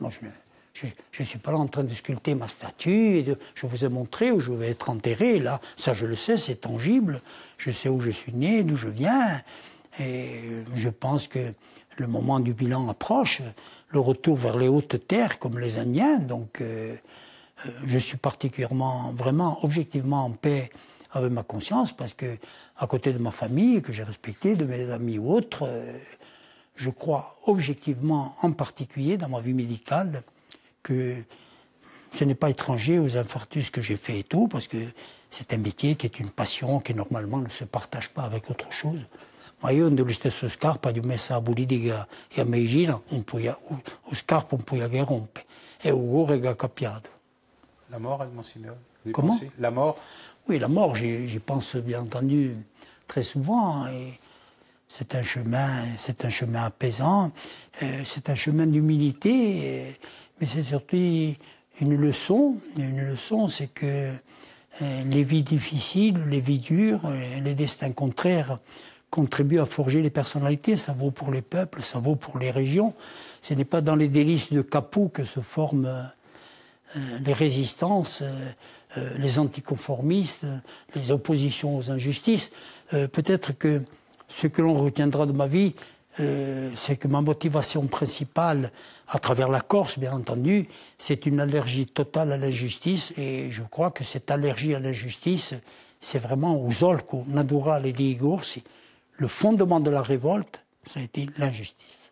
Moi, je ne suis pas là en train de sculpter ma statue. Je vous ai montré où je vais être enterré. Là, ça, je le sais, c'est tangible. Je sais où je suis né, d'où je viens. Et je pense que le moment du bilan approche, le retour vers les hautes terres, comme les Indiens. Donc, euh, euh, je suis particulièrement, vraiment, objectivement en paix avec ma conscience, parce que, à côté de ma famille, que j'ai respectée, de mes amis ou autres, euh, je crois objectivement, en particulier dans ma vie médicale, que ce n'est pas étranger aux infarctus que j'ai fait et tout, parce que c'est un métier qui est une passion qui normalement ne se partage pas avec autre chose. Io dello stesso scarpa di messa a politica e a medicina un po' o scarpa un po' che rompe e che ha cappiato. La mort, Monsignor Comment? La mort? Oui, la mort, j'y pense bien entendu très souvent. Et c'est un chemin, c'est un chemin apaisant, euh, c'est un chemin d'humilité, mais c'est surtout une leçon. Une leçon, c'est que euh, les vies difficiles, les vies dures, euh, les destins contraires contribuent à forger les personnalités. Ça vaut pour les peuples, ça vaut pour les régions. Ce n'est pas dans les délices de Capoue que se forment les résistances, les anticonformistes, les oppositions aux injustices. Peut-être que ce que l'on retiendra de ma vie, euh, c'est que ma motivation principale, à travers la Corse, bien entendu, c'est une allergie totale à l'injustice. Et je crois que cette allergie à l'injustice, c'est vraiment aux olco naturale di Gorsi. Le fondement de la révolte, ça a été l'injustice.